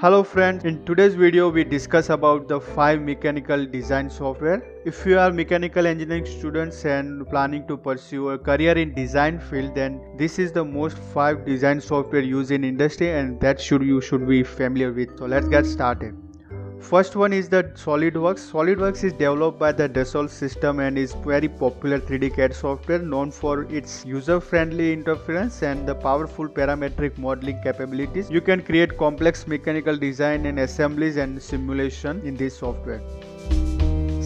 Hello friends, in today's video we discuss about the 5 mechanical design software. If you are mechanical engineering students and planning to pursue a career in design field then this is the most 5 design software used in industry and that should you should be familiar with. So let's get started. First one is the SolidWorks. SolidWorks is developed by the Dassault system and is very popular 3D CAD software known for its user-friendly interface and the powerful parametric modeling capabilities. You can create complex mechanical design and assemblies and simulation in this software.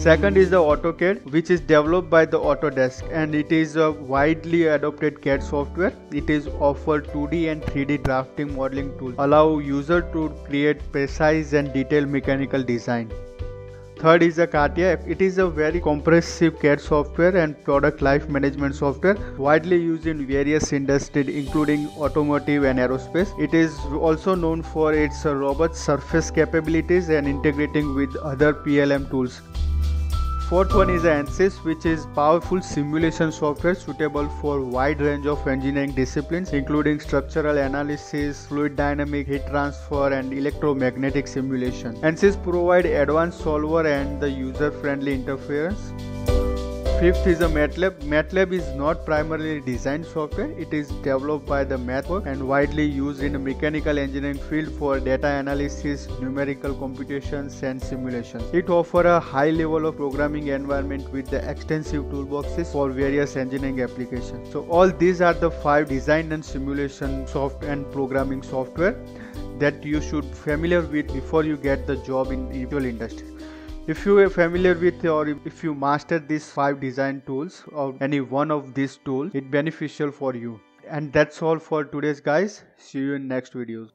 Second is the AutoCAD which is developed by the Autodesk and it is a widely adopted CAD software. It is offered 2D and 3D drafting modeling tools allow user to create precise and detailed mechanical design. Third is the CATIA. It is a very comprehensive CAD software and product life management software widely used in various industries including automotive and aerospace. It is also known for its robust surface capabilities and integrating with other PLM tools. Fourth one is ANSYS which is powerful simulation software suitable for wide range of engineering disciplines including structural analysis, fluid dynamic, heat transfer and electromagnetic simulation. ANSYS provide advanced solver and the user-friendly interface Fifth is a MATLAB. MATLAB is not primarily design software. It is developed by the MathWorks and widely used in the mechanical engineering field for data analysis, numerical computations and simulations. It offers a high level of programming environment with the extensive toolboxes for various engineering applications. So all these are the five design and simulation soft and programming software that you should familiar with before you get the job in virtual industry if you are familiar with or if you master these five design tools or any one of these tools it beneficial for you. And that's all for today's guys. See you in next videos